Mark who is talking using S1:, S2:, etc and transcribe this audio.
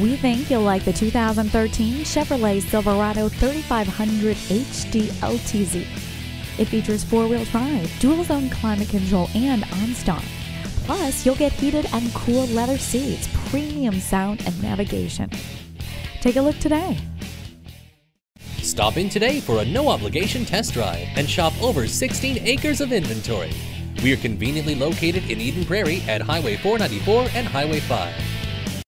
S1: We think you'll like the 2013 Chevrolet Silverado 3500 HD LTZ. It features four-wheel drive, dual-zone climate control, and OnStar. Plus, you'll get heated and cool leather seats, premium sound, and navigation. Take a look today.
S2: Stop in today for a no obligation test drive and shop over 16 acres of inventory. We are conveniently located in Eden Prairie at Highway 494 and Highway 5.